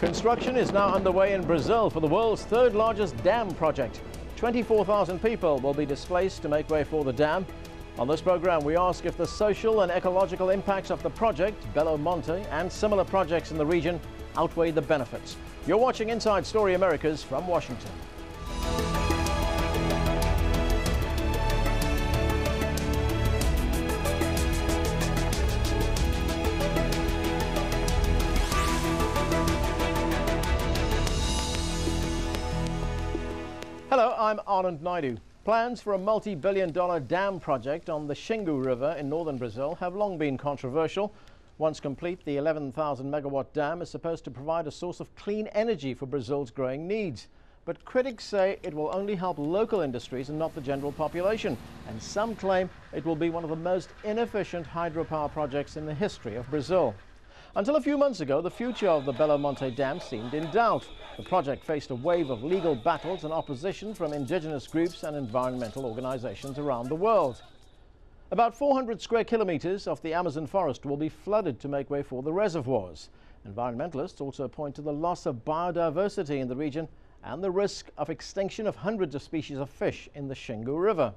Construction is now underway in Brazil for the world's third largest dam project. 24,000 people will be displaced to make way for the dam. On this program, we ask if the social and ecological impacts of the project, Belo Monte, and similar projects in the region outweigh the benefits. You're watching Inside Story Americas from Washington. I'm Naidoo. Plans for a multi-billion dollar dam project on the Xingu River in northern Brazil have long been controversial. Once complete, the 11,000 megawatt dam is supposed to provide a source of clean energy for Brazil's growing needs. But critics say it will only help local industries and not the general population. And some claim it will be one of the most inefficient hydropower projects in the history of Brazil. Until a few months ago, the future of the Belo Monte Dam seemed in doubt. The project faced a wave of legal battles and opposition from indigenous groups and environmental organizations around the world. About 400 square kilometers of the Amazon forest will be flooded to make way for the reservoirs. Environmentalists also point to the loss of biodiversity in the region and the risk of extinction of hundreds of species of fish in the Xingu River.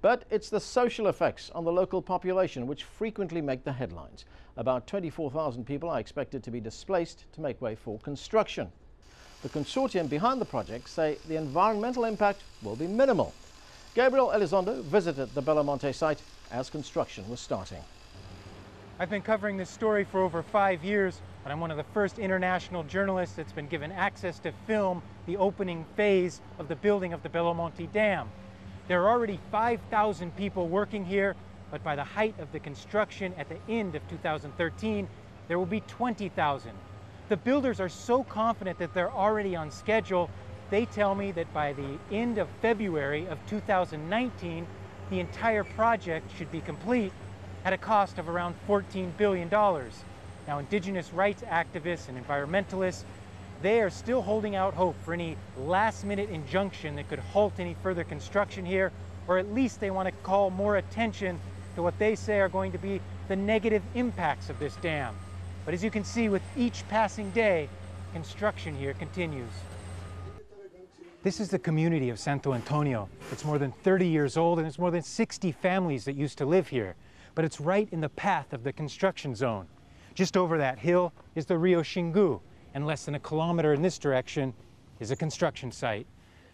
But it's the social effects on the local population which frequently make the headlines. About 24,000 people are expected to be displaced to make way for construction. The consortium behind the project say the environmental impact will be minimal. Gabriel Elizondo visited the Belo Monte site as construction was starting. I've been covering this story for over five years, and I'm one of the first international journalists that's been given access to film the opening phase of the building of the Belo Monte Dam. There are already 5,000 people working here, but by the height of the construction at the end of 2013, there will be 20,000. The builders are so confident that they're already on schedule, they tell me that by the end of February of 2019, the entire project should be complete at a cost of around $14 billion. Now, indigenous rights activists and environmentalists they are still holding out hope for any last minute injunction that could halt any further construction here, or at least they want to call more attention to what they say are going to be the negative impacts of this dam. But as you can see, with each passing day, construction here continues. This is the community of Santo Antonio. It's more than 30 years old and it's more than 60 families that used to live here. But it's right in the path of the construction zone. Just over that hill is the Rio Xingu, and less than a kilometer in this direction is a construction site.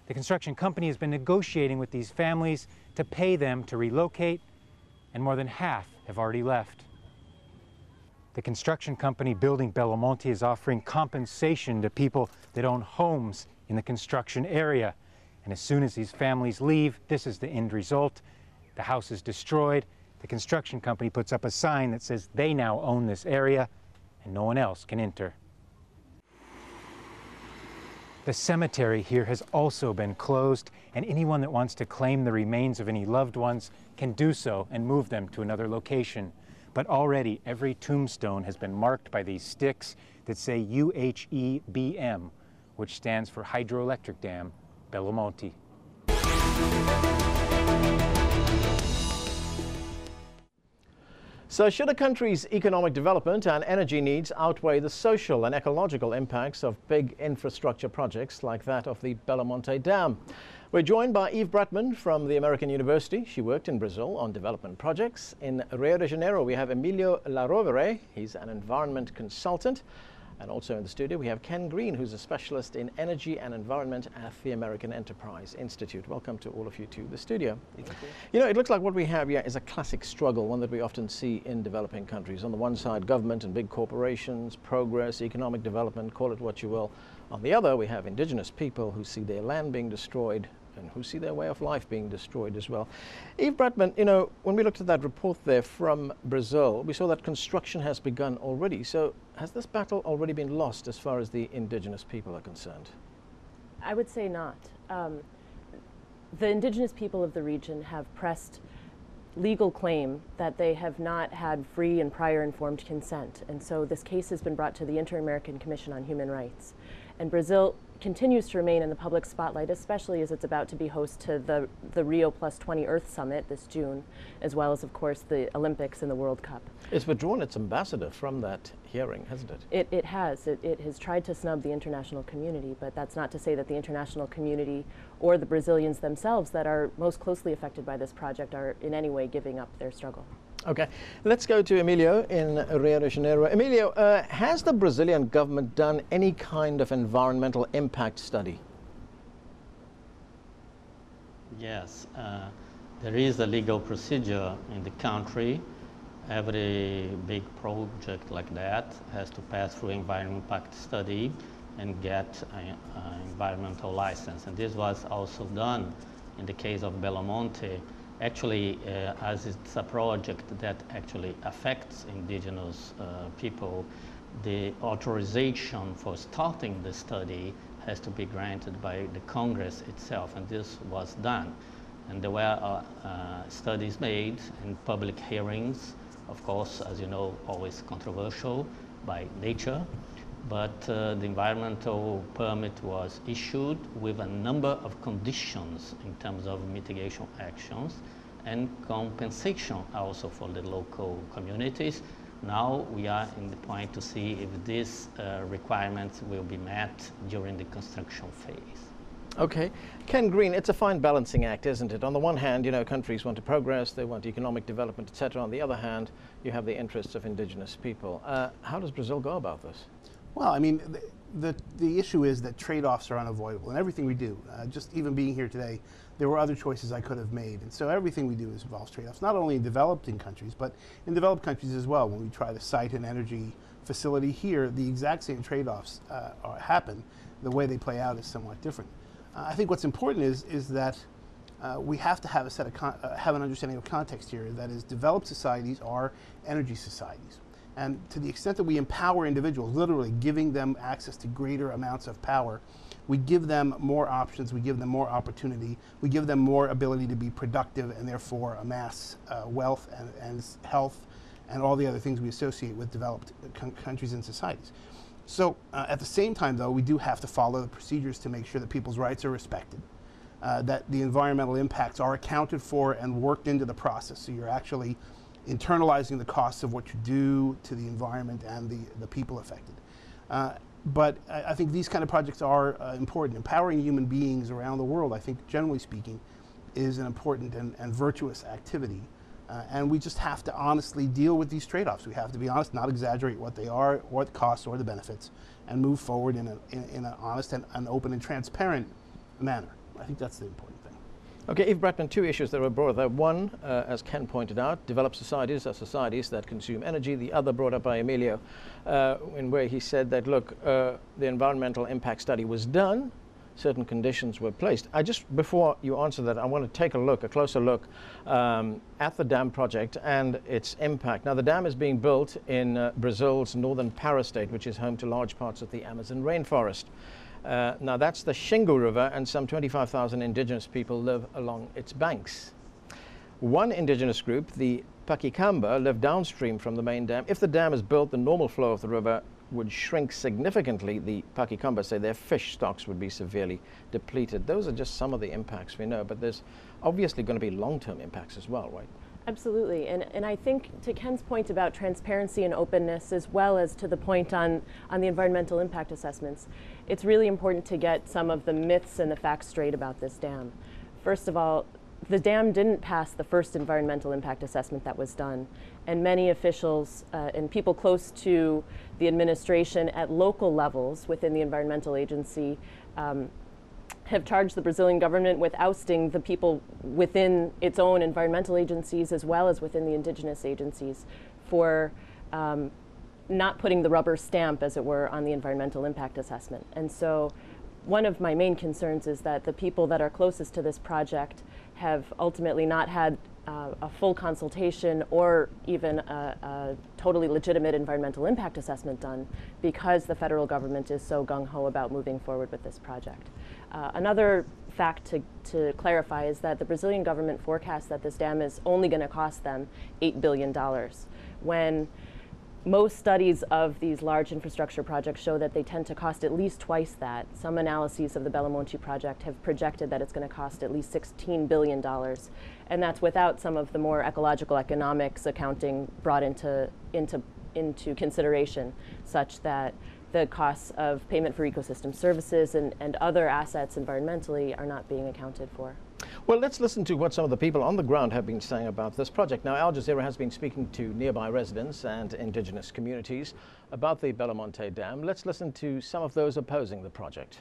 The construction company has been negotiating with these families to pay them to relocate, and more than half have already left. The construction company building Belo Monte is offering compensation to people that own homes in the construction area. And as soon as these families leave, this is the end result. The house is destroyed. The construction company puts up a sign that says they now own this area and no one else can enter. The cemetery here has also been closed, and anyone that wants to claim the remains of any loved ones can do so and move them to another location. But already every tombstone has been marked by these sticks that say UHEBM, which stands for Hydroelectric Dam Belo So should a country's economic development and energy needs outweigh the social and ecological impacts of big infrastructure projects like that of the Belo Monte Dam? We're joined by Eve Bratman from the American University. She worked in Brazil on development projects. In Rio de Janeiro, we have Emilio La Rovere. He's an environment consultant. And also in the studio, we have Ken Green, who's a specialist in energy and environment at the American Enterprise Institute. Welcome to all of you to the studio. You. you know, it looks like what we have here is a classic struggle, one that we often see in developing countries. On the one side, government and big corporations, progress, economic development, call it what you will. On the other, we have indigenous people who see their land being destroyed, and who see their way of life being destroyed as well. Eve Bratman, you know, when we looked at that report there from Brazil, we saw that construction has begun already. So has this battle already been lost as far as the indigenous people are concerned? I would say not. Um, the indigenous people of the region have pressed legal claim that they have not had free and prior informed consent. And so this case has been brought to the Inter-American Commission on Human Rights. And Brazil continues to remain in the public spotlight, especially as it's about to be host to the, the Rio Plus 20 Earth Summit this June, as well as, of course, the Olympics and the World Cup. It's withdrawn its ambassador from that hearing, hasn't it? It, it has. It, it has tried to snub the international community, but that's not to say that the international community or the Brazilians themselves that are most closely affected by this project are in any way giving up their struggle. Okay, let's go to Emilio in Rio de Janeiro. Emilio, uh, has the Brazilian government done any kind of environmental impact study? Yes, uh, there is a legal procedure in the country. Every big project like that has to pass through environmental impact study and get an environmental license. And this was also done in the case of Belo Monte actually, uh, as it's a project that actually affects indigenous uh, people, the authorization for starting the study has to be granted by the Congress itself, and this was done. And there were uh, uh studies made in public hearings, of course, as you know, always controversial by nature, but uh, the environmental permit was issued with a number of conditions in terms of mitigation actions and compensation also for the local communities. Now we are in the point to see if these uh, requirements will be met during the construction phase. Okay. Ken Green, it's a fine balancing act, isn't it? On the one hand, you know, countries want to progress, they want economic development, etc. On the other hand, you have the interests of indigenous people. Uh, how does Brazil go about this? Well, I mean, the, the, the issue is that trade-offs are unavoidable in everything we do. Uh, just even being here today, there were other choices I could have made. And so everything we do involves trade-offs, not only in developing countries, but in developed countries as well. When we try to site an energy facility here, the exact same trade-offs uh, happen. The way they play out is somewhat different. Uh, I think what's important is, is that uh, we have to have a set of uh, have an understanding of context here. That is, developed societies are energy societies. And to the extent that we empower individuals, literally giving them access to greater amounts of power, we give them more options, we give them more opportunity, we give them more ability to be productive and therefore amass uh, wealth and, and, health and all the other things we associate with developed countries and societies. So uh, at the same time, though, we do have to follow the procedures to make sure that people's rights are respected, uh, that the environmental impacts are accounted for and worked into the process. So you're actually internalizing the costs of what you do to the environment and the, the people affected. Uh, but I, I, think these kind of projects are uh, important. Empowering human beings around the world, I think, generally speaking, is an important and, and virtuous activity. Uh, and we just have to honestly deal with these trade-offs. We have to be honest, not exaggerate what they are, or the costs, or the benefits, and move forward in, a, in, in an honest and, and open and transparent manner. I think that's the important. Okay, Eve Bratman, two issues that were brought up. One, uh, as Ken pointed out, developed societies are societies that consume energy. The other brought up by Emilio, uh, in where he said that, look, uh, the environmental impact study was done, certain conditions were placed. I just, before you answer that, I want to take a look, a closer look um, at the dam project and its impact. Now, the dam is being built in uh, Brazil's northern Pará state, which is home to large parts of the Amazon rainforest. Uh, now that's the Xingu River and some 25,000 indigenous people live along its banks. One indigenous group, the Pakikamba, live downstream from the main dam. If the dam is built, the normal flow of the river would shrink significantly. The Pakikamba say their fish stocks would be severely depleted. Those are just some of the impacts we know, but there's obviously going to be long-term impacts as well, right? Absolutely. And, and I think to Ken's point about transparency and openness, as well as to the point on, on the environmental impact assessments, it's really important to get some of the myths and the facts straight about this dam. First of all, the dam didn't pass the first environmental impact assessment that was done. And many officials uh, and people close to the administration at local levels within the environmental agency um, have charged the Brazilian government with ousting the people within its own environmental agencies as well as within the indigenous agencies for um, not putting the rubber stamp, as it were, on the environmental impact assessment. And so one of my main concerns is that the people that are closest to this project have ultimately not had uh, a full consultation or even a, a, totally legitimate environmental impact assessment done because the federal government is so gung-ho about moving forward with this project. Uh, another fact to, to clarify is that the Brazilian government forecasts that this dam is only going to cost them $8 billion when most studies of these large infrastructure projects show that they tend to cost at least twice that. Some analyses of the Belo Monte project have projected that it's going to cost at least $16 billion. And that's without some of the more ecological economics accounting brought into, into, into consideration, such that the costs of payment for ecosystem services and, and other assets environmentally are not being accounted for. Well, let's listen to what some of the people on the ground have been saying about this project. Now, Al Jazeera has been speaking to nearby residents and indigenous communities about the Belo Monte Dam. Let's listen to some of those opposing the project.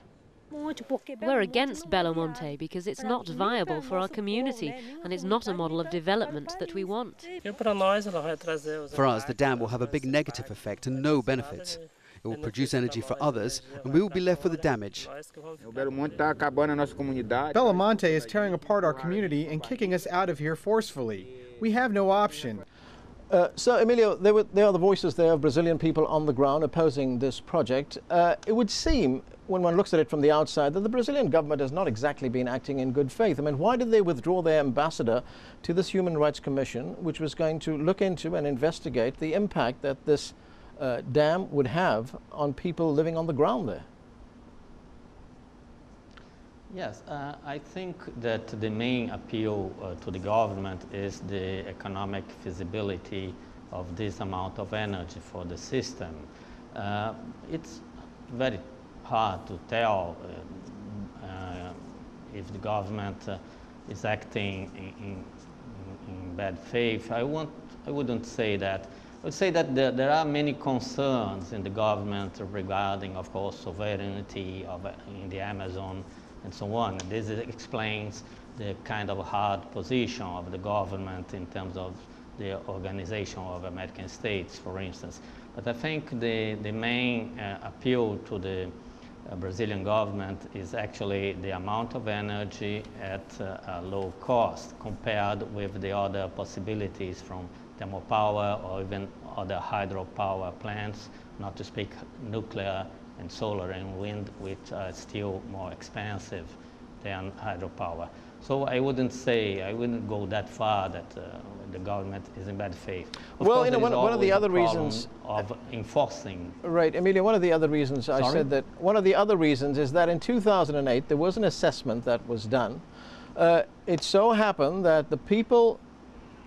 We're against Belo Monte because it's not viable for our community and it's not a model of development that we want. For us, the dam will have a big negative effect and no benefits. It will produce energy for others, and we will be left with the damage. Belo Monte is tearing apart our community and kicking us out of here forcefully. We have no option. Uh, so, Emilio, there, were, there, are the voices there of Brazilian people on the ground opposing this project. Uh, it would seem, when one looks at it from the outside, that the Brazilian government has not exactly been acting in good faith. I mean, why did they withdraw their ambassador to this Human Rights Commission, which was going to look into and investigate the impact that this uh, dam would have on people living on the ground there? Yes, uh, I think that the main appeal uh, to the government is the economic feasibility of this amount of energy for the system. Uh, it's very hard to tell uh, uh, if the government uh, is acting in, in, in, bad faith. I, want, I wouldn't say that. I would say that there, there, are many concerns in the government regarding, of course, sovereignty of, in the Amazon and so on. This explains the kind of hard position of the government in terms of the organization of American states, for instance. But I think the, the main uh, appeal to the uh, Brazilian government is actually the amount of energy at uh, a low cost compared with the other possibilities from thermal power or even other hydropower plants, not to speak nuclear and solar and wind, which are still more expensive than hydropower. So I wouldn't say, I wouldn't go that far that uh, the government is in bad faith. Of well, you know, one, one of the other reasons of enforcing. Right, Emilio. One of the other reasons Sorry? I said that one of the other reasons is that in 2008 there was an assessment that was done. Uh, it so happened that the people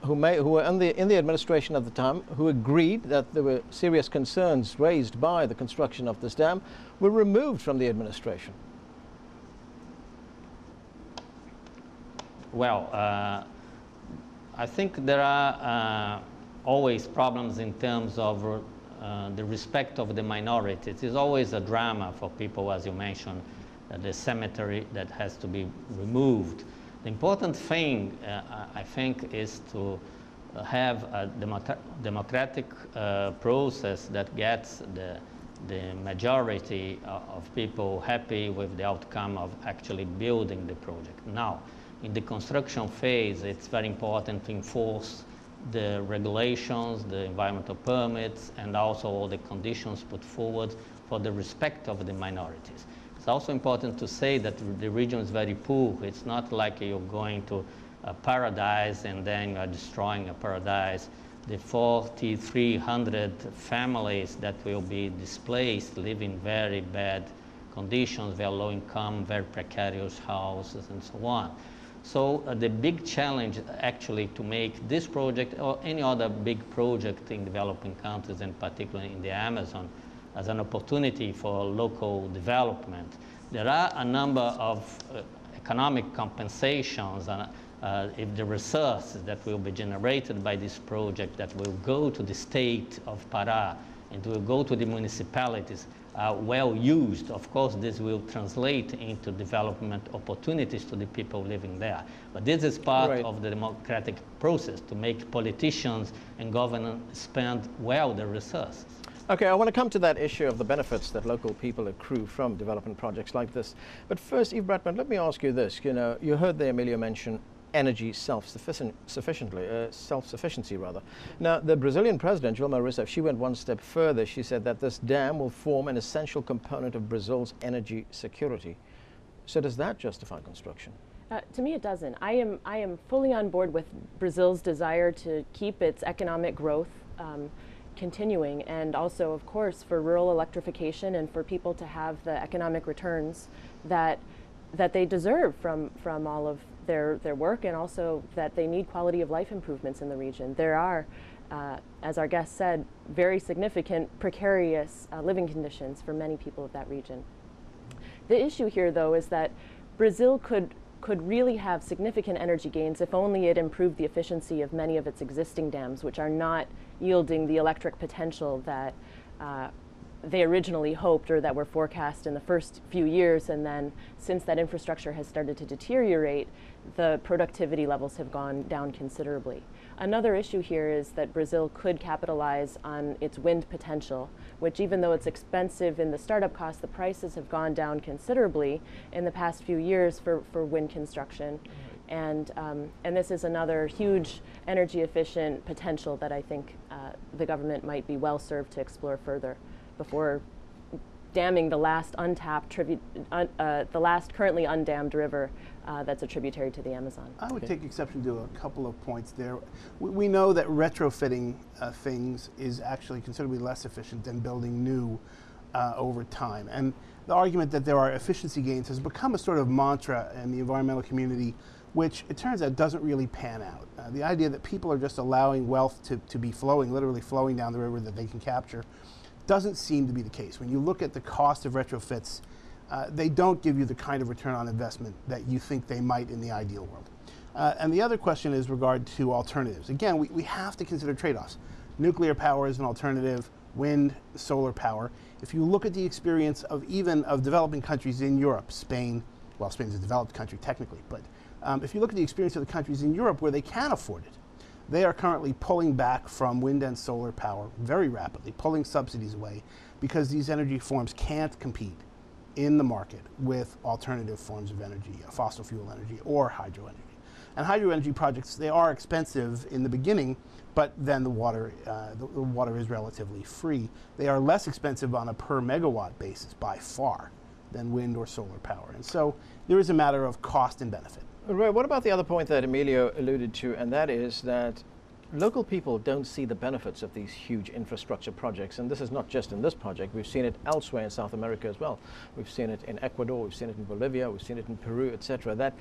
who, may, who were in the, in the administration at the time, who agreed that there were serious concerns raised by the construction of this dam, were removed from the administration. Well, uh, I think there are uh, always problems in terms of uh, the respect of the minority. It is always a drama for people, as you mentioned, the cemetery that has to be removed. The important thing, uh, I think, is to have a democratic uh, process that gets the, the majority of people happy with the outcome of actually building the project. Now, in the construction phase, it's very important to enforce the regulations, the environmental permits, and also all the conditions put forward for the respect of the minorities. It's also important to say that the region is very poor. It's not like you're going to a paradise and then you are destroying a paradise. The 4,300 families that will be displaced live in very bad conditions, very low income, very precarious houses, and so on. So uh, the big challenge actually to make this project or any other big project in developing countries, and particularly in the Amazon, as an opportunity for local development. There are a number of uh, economic compensations and uh, if the resources that will be generated by this project that will go to the state of Pará and will go to the municipalities are well used, of course, this will translate into development opportunities to the people living there. But this is part right. of the democratic process to make politicians and governors spend well the resources. Okay, I want to come to that issue of the benefits that local people accrue from development projects like this. But first, Eve Bratman, let me ask you this. You know, you heard the Emilio mention energy self-sufficiently, uh, self-sufficiency rather. Now, the Brazilian president, Dilma Rousseff, she went one step further. She said that this dam will form an essential component of Brazil's energy security. So does that justify construction? Uh, to me, it doesn't. I am, I am fully on board with Brazil's desire to keep its economic growth um, continuing. And also of course for rural electrification and for people to have the economic returns that that they deserve from from all of their their work and also that they need quality of life improvements in the region. There are uh, as our guest said very significant precarious uh, living conditions for many people of that region. The issue here though is that Brazil could could really have significant energy gains if only it improved the efficiency of many of its existing dams, which are not yielding the electric potential that uh, they originally hoped or that were forecast in the first few years. And then, since that infrastructure has started to deteriorate, the productivity levels have gone down considerably. Another issue here is that Brazil could capitalize on its wind potential, which, even though it's expensive in the startup cost, the prices have gone down considerably in the past few years for, for wind construction. And, um, and this is another huge energy efficient potential that I think uh, the government might be well served to explore further before damming the last untapped, tribu- un, uh, the last currently undammed river uh, that's a tributary to the Amazon. I would take exception to a couple of points there. We, we know that retrofitting uh, things is actually considerably less efficient than building new uh, over time. And the argument that there are efficiency gains has become a sort of mantra in the environmental community, which it turns out doesn't really pan out. Uh, the idea that people are just allowing wealth to, to be flowing, literally flowing down the river that they can capture, doesn't seem to be the case. When you look at the cost of retrofits, uh, they don't give you the kind of return on investment that you think they might in the ideal world. Uh, and the other question is regard to alternatives. Again, we, we have to consider trade-offs. Nuclear power is an alternative, wind, solar power. If you look at the experience of even of developing countries in Europe, Spain, well, Spain's a developed country technically, but um, if you look at the experience of the countries in Europe where they can afford it, they are currently pulling back from wind and solar power very rapidly, pulling subsidies away because these energy forms can't compete in the market with alternative forms of energy, uh, fossil fuel energy or hydro energy. And hydro energy projects, they are expensive in the beginning, but then the water, uh, the, the, water is relatively free. They are less expensive on a per megawatt basis by far than wind or solar power. And so there is a matter of cost and benefit. Right. What about the other point that Emilio alluded to, and that is that local people don't see the benefits of these huge infrastructure projects. And this is not just in this project. We've seen it elsewhere in South America as well. We've seen it in Ecuador, we've seen it in Bolivia, we've seen it in Peru, etc. That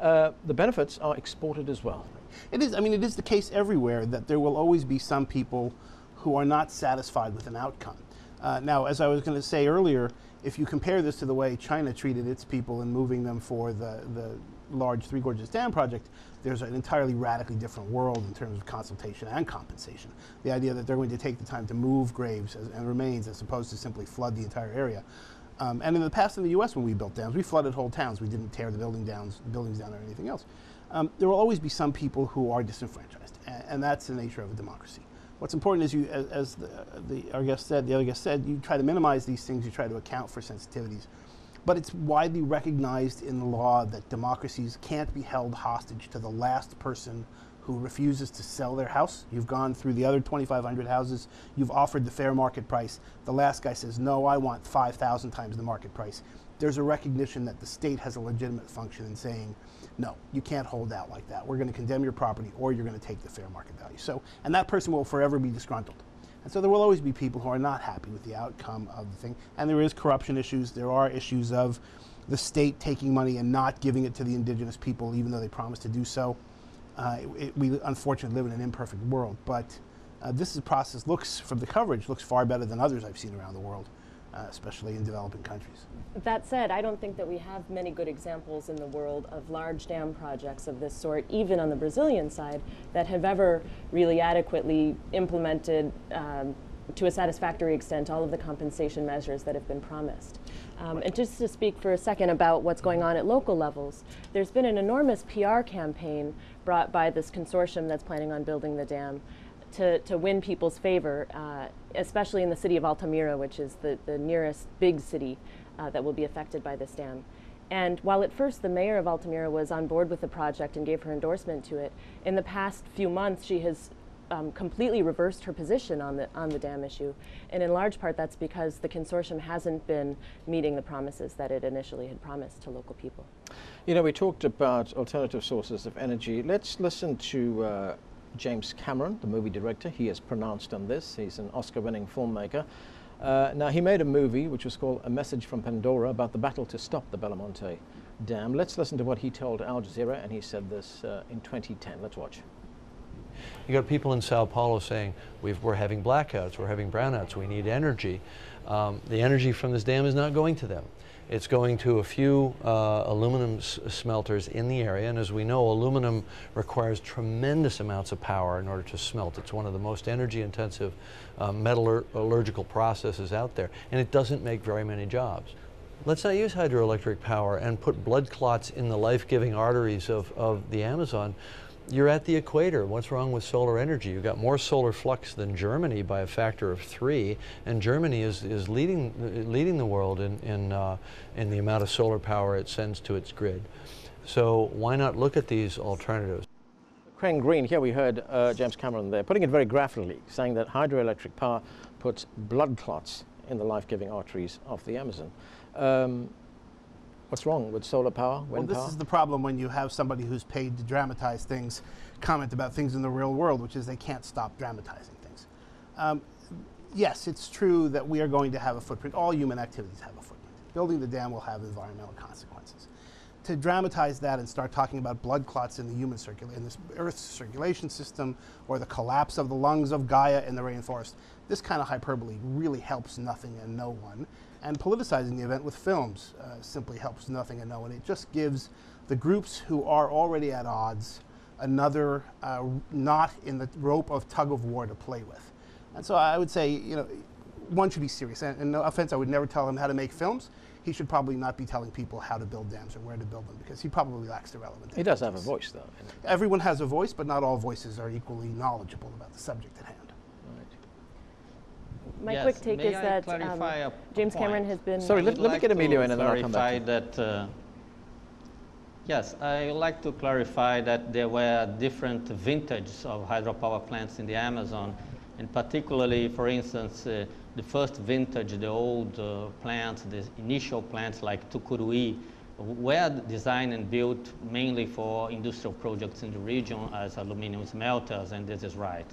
uh, the benefits are exported as well. It is. I mean, it is the case everywhere that there will always be some people who are not satisfied with an outcome. Uh, now, as I was going to say earlier, if you compare this to the way China treated its people in moving them for the, the large Three Gorges Dam project, there's an entirely radically different world in terms of consultation and compensation. The idea that they're going to take the time to move graves as, and remains as opposed to simply flood the entire area. Um, and in the past in the U.S., when we built dams, we flooded whole towns. We didn't tear the building down, buildings down or anything else. Um, there will always be some people who are disenfranchised, and, and, that's the nature of a democracy. What's important is you, as, as the, the, our guest said, the other guest said, you try to minimize these things. You try to account for sensitivities. But it's widely recognized in the law that democracies can't be held hostage to the last person who refuses to sell their house. You've gone through the other 2,500 houses. You've offered the fair market price. The last guy says, no, I want 5,000 times the market price. There's a recognition that the state has a legitimate function in saying, no, you can't hold out like that. We're going to condemn your property or you're going to take the fair market value. So, and that person will forever be disgruntled. And so there will always be people who are not happy with the outcome of the thing. And there is corruption issues. There are issues of the state taking money and not giving it to the indigenous people, even though they promised to do so. Uh, it, we unfortunately live in an imperfect world, but uh, this process looks from the coverage looks far better than others I've seen around the world, uh, especially in developing countries. That said, I don't think that we have many good examples in the world of large dam projects of this sort, even on the Brazilian side, that have ever really adequately implemented um, to a satisfactory extent all of the compensation measures that have been promised. Um, and just to speak for a second about what's going on at local levels, there's been an enormous PR campaign brought by this consortium that's planning on building the dam to, to win people's favor, uh, especially in the city of Altamira, which is the, the nearest big city uh, that will be affected by this dam. And while at first the mayor of Altamira was on board with the project and gave her endorsement to it, in the past few months she has um, completely reversed her position on the on the dam issue, and in large part that's because the consortium hasn't been meeting the promises that it initially had promised to local people. You know, we talked about alternative sources of energy. Let's listen to uh, James Cameron, the movie director. He has pronounced on this. He's an Oscar-winning filmmaker. Uh, now, he made a movie which was called A Message from Pandora about the battle to stop the Belo Monte Dam. Let's listen to what he told Al Jazeera, and he said this uh, in 2010. Let's watch. You got people in Sao Paulo saying, we are having blackouts, we're having brownouts, we need energy. Um, the energy from this dam is not going to them. It's going to a few uh, aluminum smelters in the area, and as we know, aluminum requires tremendous amounts of power in order to smelt. It's one of the most energy-intensive uh, metallurgical processes out there, and it doesn't make very many jobs. Let's not use hydroelectric power and put blood clots in the life-giving arteries of, of the Amazon you're at the equator. What's wrong with solar energy? You've got more solar flux than Germany by a factor of three, and Germany is, is leading, leading the world in, in, uh, in the amount of solar power it sends to its grid. So why not look at these alternatives? Ken Green, here we heard uh, James Cameron there, putting it very graphically, saying that hydroelectric power puts blood clots in the life-giving arteries of the Amazon. Um, What's wrong with solar power, well, this power? is the problem when you have somebody who's paid to dramatize things, comment about things in the real world, which is they can't stop dramatizing things. Um, yes, it's true that we are going to have a footprint. All human activities have a footprint. Building the dam will have environmental consequences. To dramatize that and start talking about blood clots in the human circulation, in this Earth's circulation system, or the collapse of the lungs of Gaia in the rainforest, this kind of hyperbole really helps nothing and no one. And politicizing the event with films uh, simply helps nothing and no one. It just gives the groups who are already at odds another uh, knot in the rope of tug of war to play with. And so I would say, you know, one should be serious. And, and no offense, I would never tell him how to make films. He should probably not be telling people how to build dams or where to build them because he probably lacks the relevant. He does have a voice, though. Everyone has a voice, but not all voices are equally knowledgeable about the subject at hand. My yes. quick take May is I that um, James point? Cameron has been. Sorry, let, let like me get Emilio in and then I'll come back. that. Uh, yes, I would like to clarify that there were different vintages of hydropower plants in the Amazon, and particularly, for instance, uh, the first vintage, the old uh, plants, the initial plants like Tucuruí, were designed and built mainly for industrial projects in the region as aluminum smelters, and this is right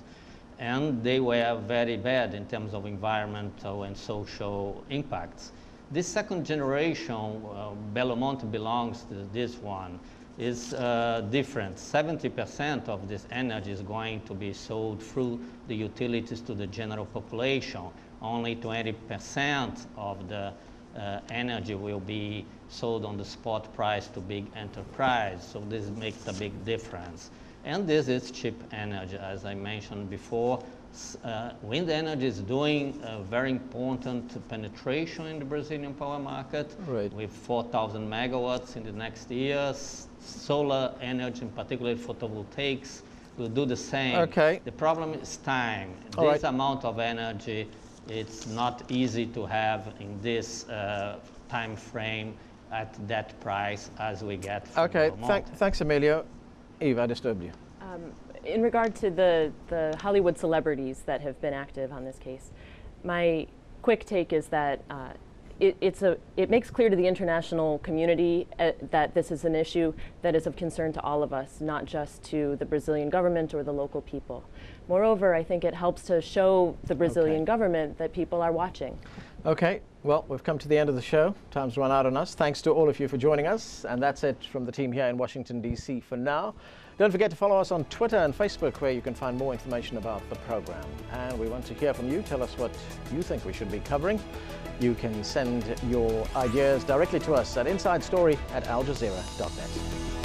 and they were very bad in terms of environmental and social impacts. This second generation, uh, belongs to this one, is uh, different. 70% of this energy is going to be sold through the utilities to the general population. Only 20% of the uh, energy will be sold on the spot price to big enterprise. So this makes a big difference. And this is cheap energy, as I mentioned before. Uh, wind energy is doing a very important penetration in the Brazilian power market right. with 4,000 megawatts in the next years. Solar energy, in particular photovoltaics, will do the same. Okay. The problem is time. All this right. amount of energy, it's not easy to have in this uh, time frame at that price as we get. okay, Thank, thanks, Emilio. Eve, I disturbed you. Um, in regard to the, the Hollywood celebrities that have been active on this case, my quick take is that uh, it, it's a, it makes clear to the international community uh, that this is an issue that is of concern to all of us, not just to the Brazilian government or the local people. Moreover, I think it helps to show the Brazilian okay. government that people are watching. Okay, well, we've come to the end of the show. Time's run out on us. Thanks to all of you for joining us. And that's it from the team here in Washington, D.C. for now. Don't forget to follow us on Twitter and Facebook, where you can find more information about the program. And we want to hear from you. Tell us what you think we should be covering. You can send your ideas directly to us at insidestory at aljazeera.net.